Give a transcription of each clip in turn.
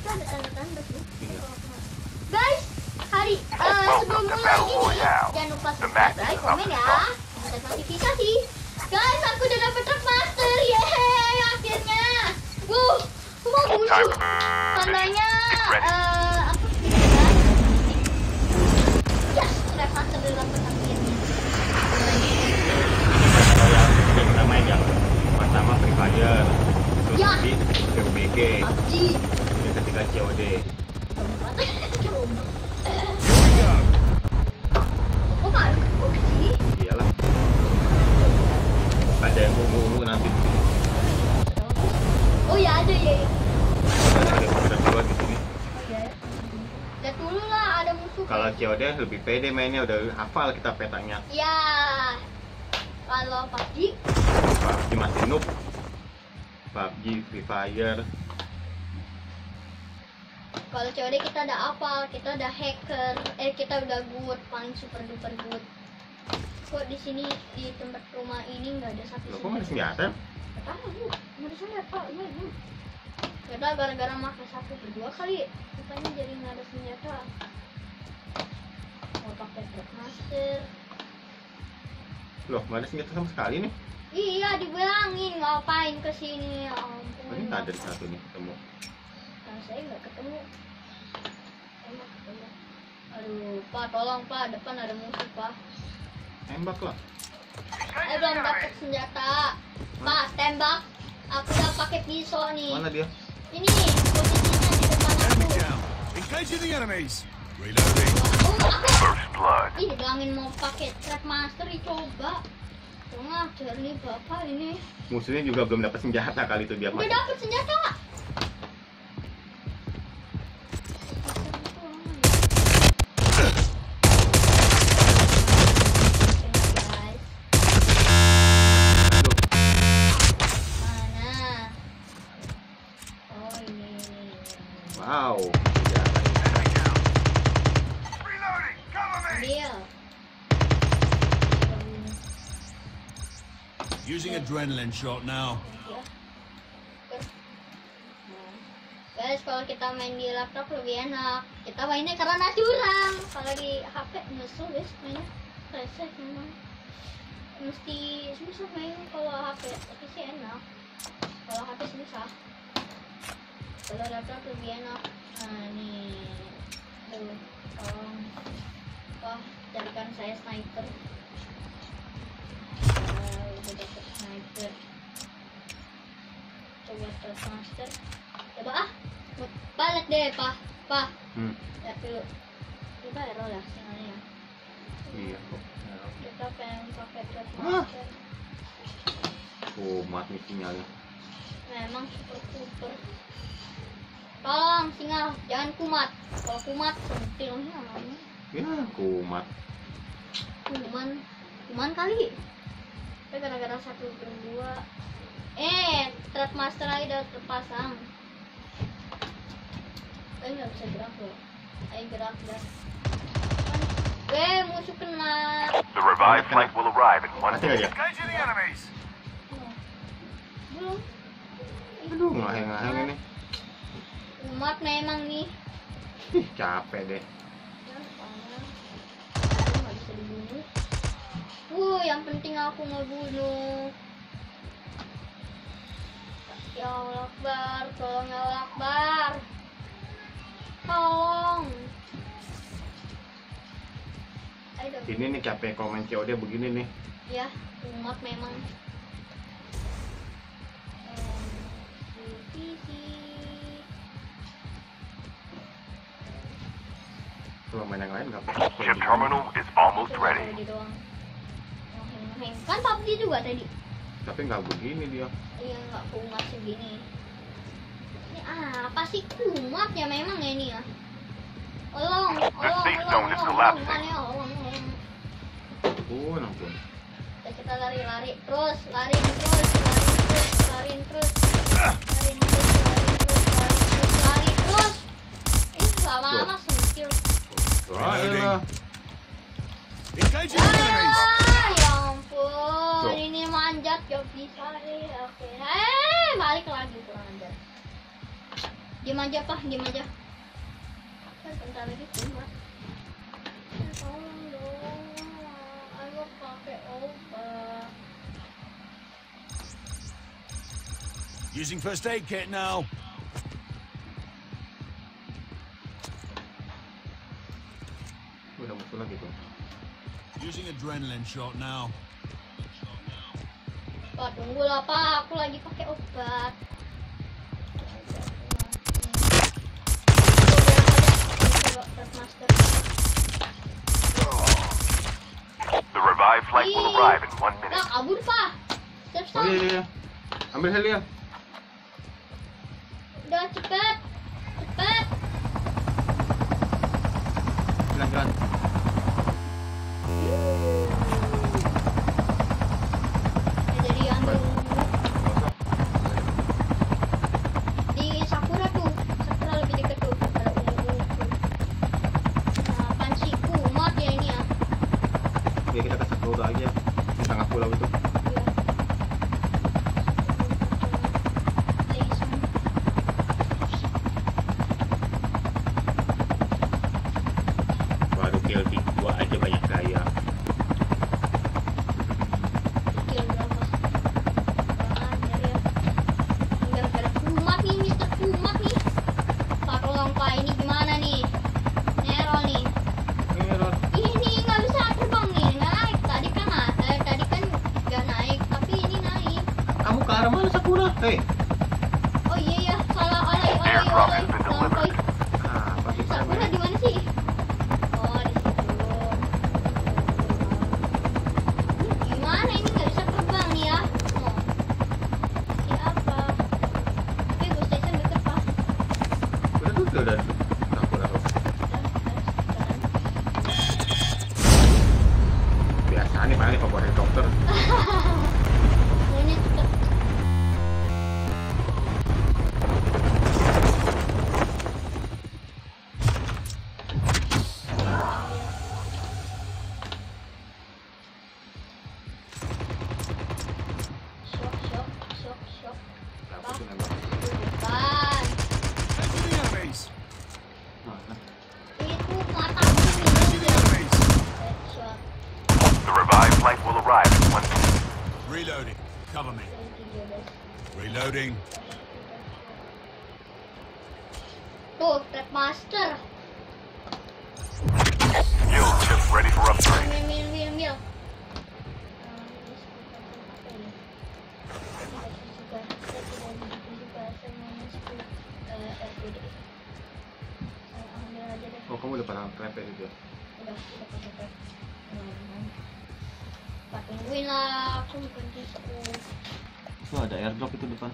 Guys, hari uh, sebelum mulai ini jangan lupa subscribe, like, komen ya. Kita notifikasi. Guys, aku udah dapat truk master, yeay, akhirnya. Wuh, mau bunuh. Tandanya, uh. Yes, master yang pertama Free ya. di PUBG. Ketiga COD. Oh? Iyalah. Ada yang ungu-ungu nanti. Oh ya ada ya. Ada yang udah keluar di sini. Lihat dulu lah ada musuh. Kalau COD lebih pede mainnya udah hafal kita petanya. Ya. Kalau PUBG PUBG masih noob. PUBG, Free Fire, Kalau COD kita udah apa? Kita udah hacker. Eh kita udah good, paling super duper good. Kok di sini di tempat rumah ini nggak ada satu Loh, kok ada senjata? Tahu, nggak ada senjata. Kita gara-gara makan satu berdua kali. Rupanya jadi nggak ada senjata. Mau pakai truk master. Loh, nggak ada senjata sama sekali nih. Iya, dibilangin ngapain ke sini. Ya ampun. Ini nggak ada satu nih, saya nggak ketemu. Nggak ketemu. Aduh, Pak, tolong Pak, depan ada musuh Pak. Tembak lah. Saya belum dapat senjata. Pak, tembak. Aku udah pakai pisau nih. Mana dia? Ini posisinya di depan aku. Engaging the enemies. Reloading. Oh, aku. First blood. Ih, bilangin mau pakai track master, coba. Tuh ngajar nih bapak ini. Musuhnya juga belum dapat senjata kali itu dia Udah dapet senjata. Adrenaline shot now. Guys, kalau kita main di laptop lebih enak. Kita mainnya karena curang. Kalau di HP nyusul guys mainnya resek memang. Mesti susah main kalau HP, tapi sih enak. Kalau HP susah. Kalau laptop lebih enak. Nah, nih. Tuh, tolong. Wah, jadikan saya sniper. Dapet sniper. Coba terus master. Coba ah. Balik deh, Pak. Pak. Hmm, Lihat dulu. Kita error ya sinyalnya. iya kok. Kita pengen pakai trap Ah. Kumat nih sinyalnya. Memang super super. Tolong singal, jangan kumat. Kalau kumat sentilnya namanya. Ya, kumat. Kuman, kuman kali. Tapi gara-gara satu berdua. Eh, trap master lagi udah terpasang. Eh nggak bisa gerak loh. Ayo gerak gerak. Eh, musuh kena. The revived flight will arrive in one dia? Engaging the enemies. Belum. Aduh, ngaheng-ngaheng ini. Umat memang nih. Ih, capek deh. Dibunuh. Wuh, yang penting aku ngebunuh. Ya Allah Akbar, tolong ya Allah Akbar. Tolong. Ini nih capek komen COD begini nih. Ya, umat memang. Kalau main yang lain nggak apa Chip terminal is almost ready. Ngeheng-ngeheng. Kan PUBG juga tadi. Tapi nggak begini dia. Iya nggak kumat segini. Ini apa sih kumat ya memang ya ini ya. Tolong, collapsing. tolong, tolong, tolong. Ampun, ampun. Ya, kita lari-lari terus, lari terus, lari terus, lari terus, lari Using first aid kit now. Udah musuh lagi tuh. Using adrenaline shot now. Pak tunggu lah pak, aku lagi pakai obat. The revived flight will arrive in one Lah minute. kabur pak. Step Oh stop. iya iya. iya. Ambil heli ya. Thank you. Udah tuh Cover me. Dari tiga belas. Reloading. Tuh, Trapmaster. Fuel ship ready for upgrade. Mil, mil, mil, mil. Oh kamu udah pernah krepet itu ya? Pak tungguin lah, aku bukan disku. Tuh ada airdrop itu depan.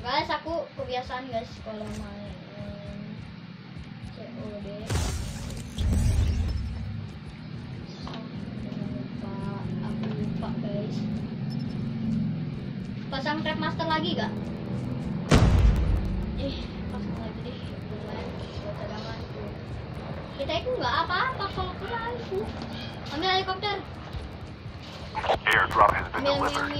Guys, aku kebiasaan guys kalau main COD. Lupa, aku lupa guys. Pasang Trapmaster lagi gak? Eh, pasang lagi deh. Lumayan buat cadanganku. Kita itu nggak apa-apa kalau kurang. Ambil helikopter. Airdrop has been delivered.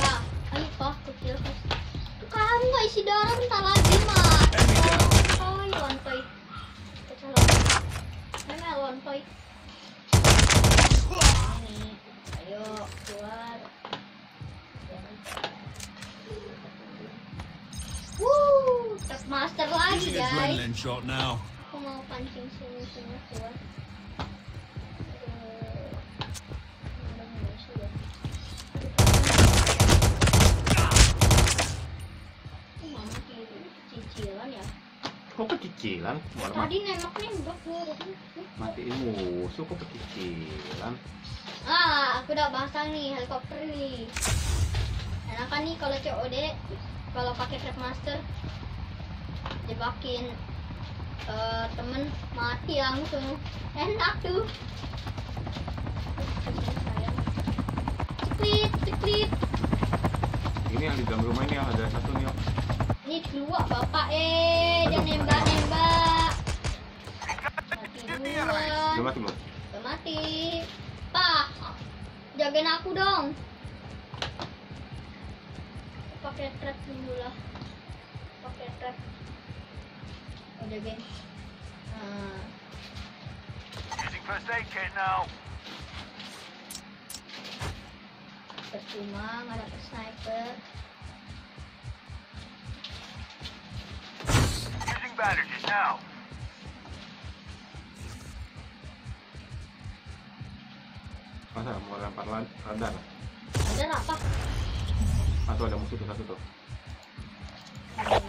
Nah, kamu isi darah bentar lagi Using guys. adrenaline shot now. Aku mau pancing sini sini keluar. Kok Tadi nembak nembak matiin musuh kok pecicilan? Ah, aku udah pasang nih helikopter nih. Enakan nih kalau COD kalau pakai Trapmaster jebakin eh, temen mati langsung. Enak tuh. Ceplit ceplit Ini yang di dalam rumah ini ada satu nih. Ini dua bapak eh jangan nembak nembak. Mati duluan. Udah mati belum? Udah mati. Pak jagain aku dong. Pakai trap dulu lah. Pakai trap udah geng nah, Using first aid kit now. percuma nggak dapet sniper Using bandages now. Masa mau lempar radar? ada apa Ah, tuh ada musuh tuh satu tuh.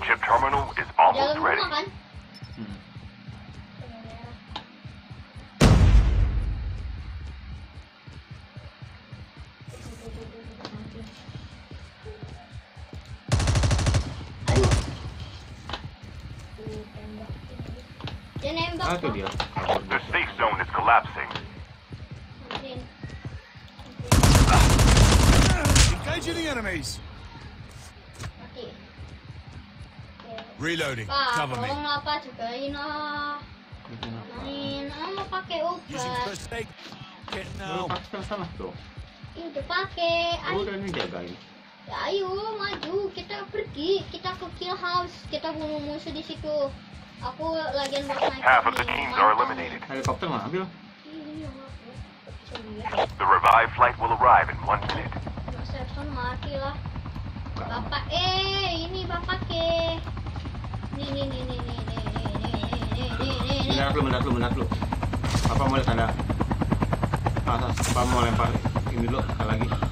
Chip terminal is almost rumah ready. kan Dia nembak Ah, dia. The safe zone is collapsing. Engaging the enemies. Reloading. Cover me. apa? Main, mau pakai obat. now. pakai salah tuh. Pakai. Udah jagain. ya, ayo maju. Kita pergi. Kita ke kill house. Kita bunuh musuh di situ. Aku lagian buat naik. Half of the teams are eliminated. Helikopter mana ambil? Iya. The revived flight will arrive in one minute. Mas mati lah. Bapak, eh, ini bapak ke. Nih, nih, nih, nih, nih, nih, nih, nih, nih, nih. Mendarat lu, mendarat lu, mendarat lu. Apa mau lihat ada? Ah, ah, apa mau lempar ini dulu sekali lagi?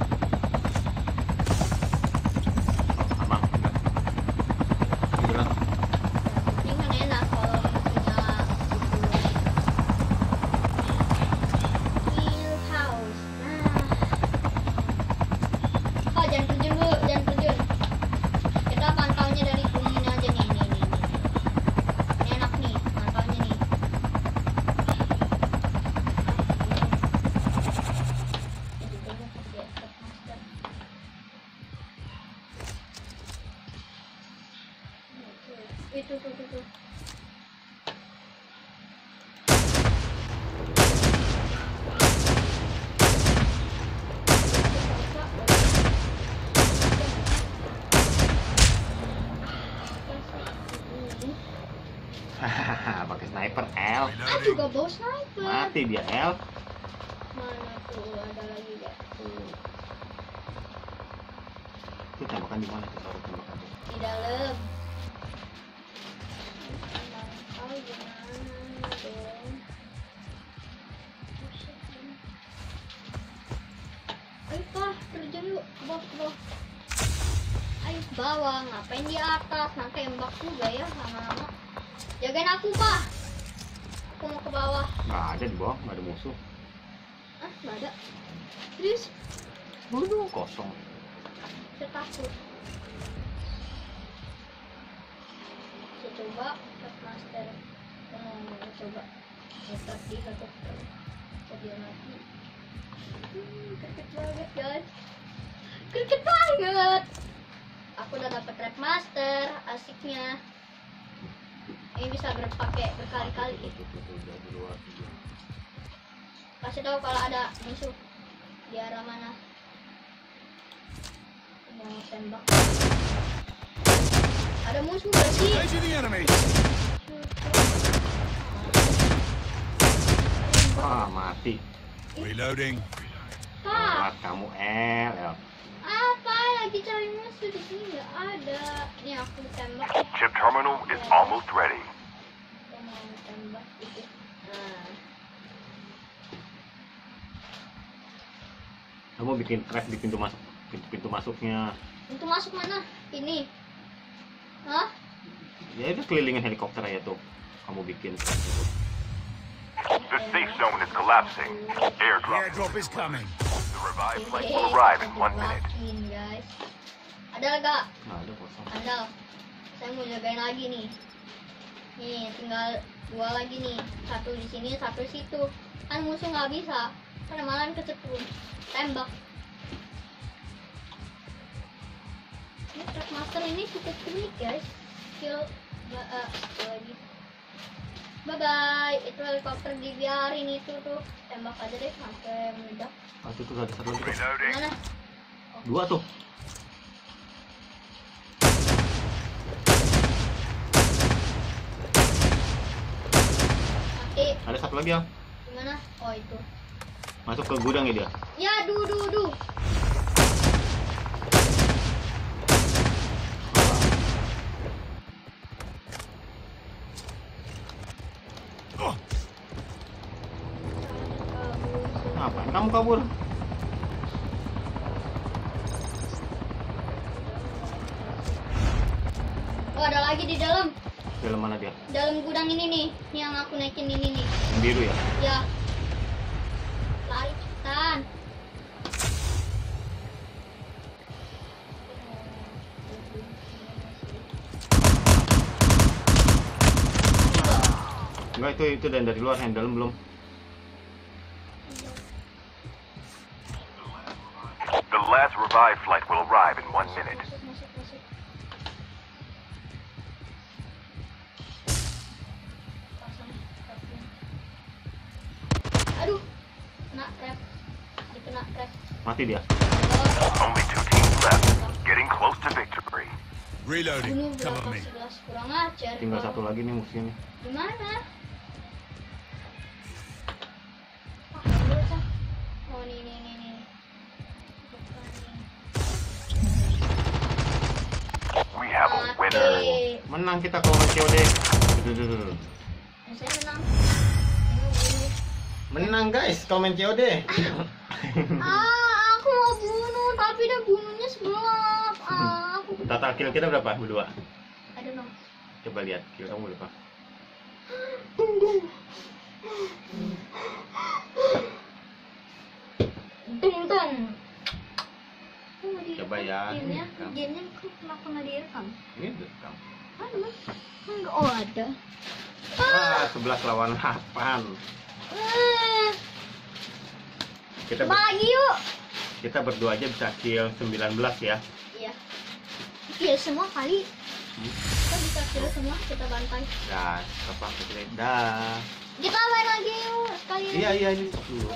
Juga sniper. Mati dia L. Mana tuh ada lagi gak tuh Itu tembakan di mana tuh di dalam. Ayo terjun yuk, bawah bawah. Ayo bawah, ngapain di atas? Nanti tembak juga ya lama-lama. Jagain aku pak. Aku mau ke bawah. Nggak ada di bawah, nggak ada musuh. Ah, nggak ada. Serius? Waduh, kosong. Saya takut. Saya coba master. Oh, coba. Nyetak di helikopter. Jadi mati. Hmm, Kriket banget guys. Kriket banget. Aku udah dapet trap master, asiknya. Ini bisa berpakai berkali-kali. Kasih tahu kalau ada musuh di arah mana. Mau tembak. Ada musuh gak sih? Enemies. Wah, mati. Reloading. Pak, Lewat kamu L, L. lagi cari musuh di sini nggak ada. Ini aku tembak ya. Chip terminal is almost ready. Aku mau tembak. Nah, Kamu bikin trap di pintu masuk pintu, pintu masuknya. untuk masuk mana? Ini. Hah? Ya itu kelilingin helikopter aja tuh. Kamu bikin trap itu. The safe zone is collapsing. Airdrop. airdrop is coming. The revived flight will arrive in one minute. Ada gak? Nah, ada kosong. Ada. Saya mau jagain lagi nih. Nih, tinggal dua lagi nih. Satu di sini, satu di situ. Kan musuh nggak bisa. Kan malah keceplung. Tembak. Ini track master ini cukup unik guys. Skill ba- skill lagi. Bye bye. Itu helikopter dibiarin itu tuh. Tembak aja deh sampai meledak. Ah, itu tuh ada satu lagi. Mana? Dua tuh. Mati Ada satu lagi ya. gimana oh itu Masuk ke gudang ya dia. ya du du du Ngapain kamu kabur? Ini nih yang aku naikin ini nih Yang biru ya? ya lari cepetan Enggak itu itu dan dari luar yang dalam belum. Ajar Tinggal satu lagi nih musuhnya nih. Gimana? Ah. Oh, nih, nih, nih, nih. Bukan nih. We have a winner. Menang kita kalau main COD. Duh, duh, duh. Ya, saya menang. Ini. Menang guys kalau main COD. Ah, aku mau bunuh, tapi dia bunuhnya sebelah. Ah, aku Total kill kita berapa? Berdua. I don't know. Coba lihat kill kamu berapa. Di- Coba ya, Gamenya, gamenya kenapa nggak direkam? Ini direkam. Ada mas? Enggak, oh ada. Ah, 11 lawan 8. Eh, Kita lagi yuk. kita berdua aja bisa kill 19 ya. Iya. Kill semua kali. Hmm. Kita kill semua, kita bantai. Dah, apa kita dah. Kita main lagi yuk sekali. Iya iya ini stop dulu.